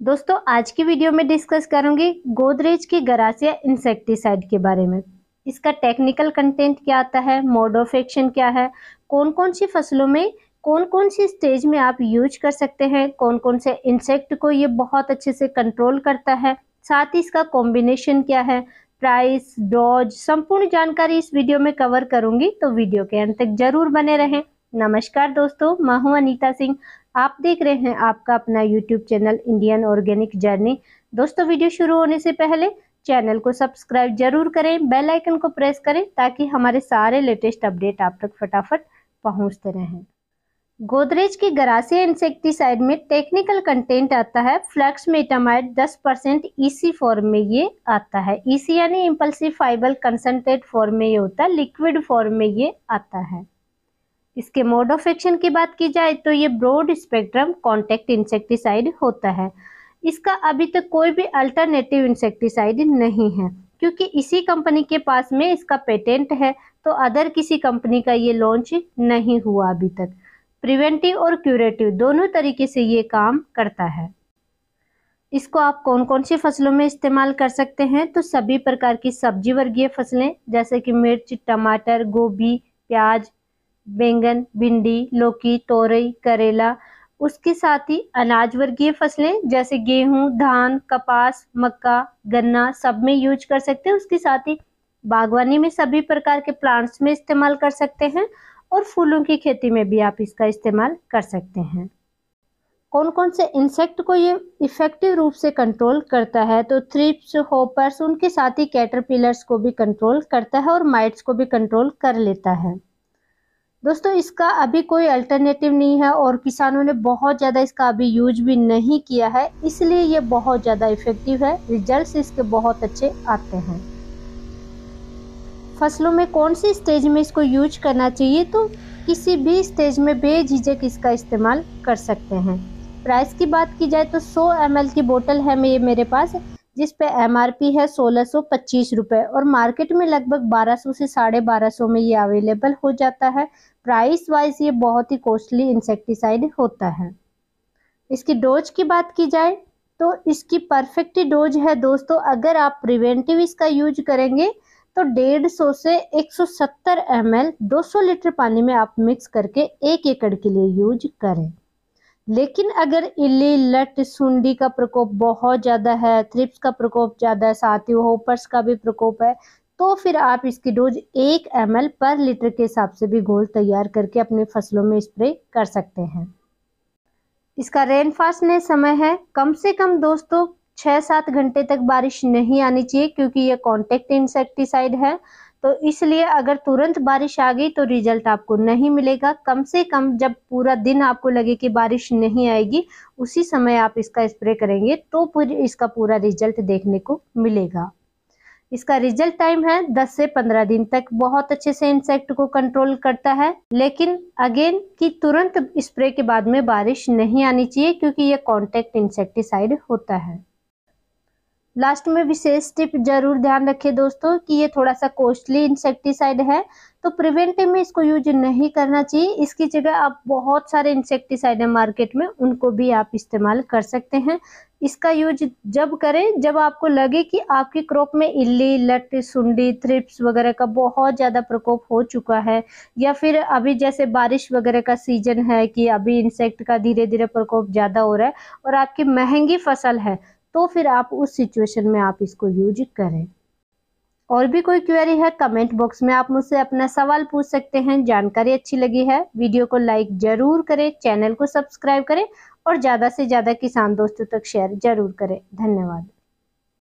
दोस्तों, आज की वीडियो में डिस्कस करूँगी गोदरेज की गरासिया इंसेक्टिसाइड के बारे में। इसका टेक्निकल कंटेंट क्या आता है मोड ऑफ़ एक्शन क्या है कौन कौन सी फ़सलों में कौन कौन सी स्टेज में आप यूज़ कर सकते हैं कौन कौन से इंसेक्ट को ये बहुत अच्छे से कंट्रोल करता है, साथ ही इसका कॉम्बिनेशन क्या है प्राइस डॉज संपूर्ण जानकारी इस वीडियो में कवर करूँगी तो वीडियो के अंत तक ज़रूर बने रहें। नमस्कार दोस्तों, मैं हूँ अनीता सिंह आप देख रहे हैं आपका अपना YouTube channel Indian organic journey दोस्तों, वीडियो शुरू होने से पहले चैनल को सब्सक्राइब ज़रूर करें, बेल आइकन को प्रेस करें ताकि हमारे सारे लेटेस्ट अपडेट आप तक फटाफट पहुँचते रहें। गोदरेज की गरासिया इंसेक्टिसाइड में टेक्निकल कंटेंट आता है। फ्लैक्स मेटामाइड 10 परसेंट ईसी फॉर्म में ये आता है। ईसी यानी इम्पल्सिव फाइबर कंसनट्रेट फॉर्म में ये होता है लिक्विड फॉर्म में ये आता है। इसके मोड ऑफ़ एक्शन की बात की जाए तो ये ब्रॉड स्पेक्ट्रम कॉन्टेक्ट इंसेक्टिसाइड होता है। इसका अभी तक कोई भी अल्टरनेटिव इंसेक्टिसाइड नहीं है, क्योंकि इसी कंपनी के पास में इसका पेटेंट है तो अदर किसी कंपनी का ये लॉन्च नहीं हुआ अभी तक। प्रिवेंटिव और क्यूरेटिव दोनों तरीके से ये काम करता है। इसको आप कौन कौन सी फ़सलों में इस्तेमाल कर सकते हैं? तो सभी प्रकार की सब्ज़ी वर्गीय फ़सलें, जैसे कि मिर्च, टमाटर, गोभी, प्याज बैंगन, भिंडी, लौकी, तोरई, करेला, उसके साथ ही अनाज वर्गीय फ़सलें, जैसे गेहूँ, धान, कपास, मक्का, गन्ना, सब में यूज़ कर सकते हैं। उसके साथ ही बागवानी में सभी प्रकार के प्लांट्स में इस्तेमाल कर सकते हैं और फूलों की खेती में भी आप इसका इस्तेमाल कर सकते हैं। कौन कौन से इंसेक्ट को ये इफ़ेक्टिव रूप से कंट्रोल करता है? तो थ्रिप्स होपर्स उनके साथ ही कैटरपिलर्स को भी कंट्रोल करता है और माइट्स को भी कंट्रोल कर लेता है। दोस्तों, इसका अभी कोई अल्टरनेटिव नहीं है और किसानों ने बहुत ज़्यादा इसका अभी यूज़ भी नहीं किया है, इसलिए ये बहुत ज़्यादा इफ़ेक्टिव है। रिजल्ट्स इसके बहुत अच्छे आते हैं। फ़सलों में कौन सी स्टेज में इसको यूज़ करना चाहिए? तो किसी भी स्टेज में बेझिझक इसका इस्तेमाल कर सकते हैं। प्राइस की बात की जाए तो 100 एम की बोतल है ये मेरे पास। जिस पे एमआरपी है सोलह सौ पच्चीस रुपये और मार्केट में लगभग बारह सौ से साढ़े बारह सौ में ये अवेलेबल हो जाता है। प्राइस वाइज ये बहुत ही कॉस्टली इंसेक्टिसाइड होता है। इसकी डोज की बात की जाए तो इसकी परफेक्ट डोज है दोस्तों। अगर आप प्रिवेंटिव इसका यूज़ करेंगे तो डेढ़ सौ से एक सौ सत्तर एम एल दो सौ लीटर पानी में आप मिक्स करके एक एकड़ के लिए यूज़ करें। लेकिन अगर इली लट सुंडी का प्रकोप बहुत ज़्यादा है थ्रिप्स का प्रकोप ज़्यादा है, साथ ही होपर्स का भी प्रकोप है तो फिर आप इसकी डोज एक एम पर लीटर के हिसाब से भी घोल तैयार करके अपने फ़सलों में स्प्रे कर सकते हैं। इसका रेनफास्ट समय है। कम से कम दोस्तों छः सात घंटे तक बारिश नहीं आनी चाहिए, क्योंकि ये कॉन्टेक्ट इंसेक्टिसाइड है। तो इसलिए अगर तुरंत बारिश आ गई तो रिज़ल्ट आपको नहीं मिलेगा। कम से कम जब पूरा दिन आपको लगे कि बारिश नहीं आएगी, उसी समय आप इसका स्प्रे करेंगे तो इसका पूरा रिज़ल्ट देखने को मिलेगा। इसका रिज़ल्ट टाइम है 10 से 15 दिन तक। बहुत अच्छे से इंसेक्ट को कंट्रोल करता है। लेकिन अगेन कि तुरंत स्प्रे के बाद में बारिश नहीं आनी चाहिए क्योंकि ये कॉन्टेक्ट इंसेक्टिसाइड होता है। लास्ट में विशेष टिप ज़रूर ध्यान रखें दोस्तों कि ये थोड़ा सा कॉस्टली इंसेक्टिसाइड है। तो प्रिवेंटिव में इसको यूज़ नहीं करना चाहिए। इसकी जगह आप बहुत सारे इंसेक्टिसाइड है मार्केट में, उनको भी आप इस्तेमाल कर सकते हैं। इसका यूज़ जब करें, जब आपको लगे कि आपकी क्रॉप में इल्ली, लट, सुंडी थ्रिप्स वगैरह का बहुत ज़्यादा प्रकोप हो चुका है, या फिर अभी जैसे बारिश वगैरह का सीज़न है कि अभी इंसेक्ट का धीरे धीरे प्रकोप ज़्यादा हो रहा है और आपकी महँगी फ़सल है तो फिर आप उस सिचुएशन में आप इसको यूज़ करें। और भी कोई क्वेरी है कमेंट बॉक्स में आप मुझसे अपना सवाल पूछ सकते हैं। जानकारी अच्छी लगी है वीडियो को लाइक ज़रूर करें चैनल को सब्सक्राइब करें और ज़्यादा से ज़्यादा किसान दोस्तों तक शेयर ज़रूर करें। धन्यवाद।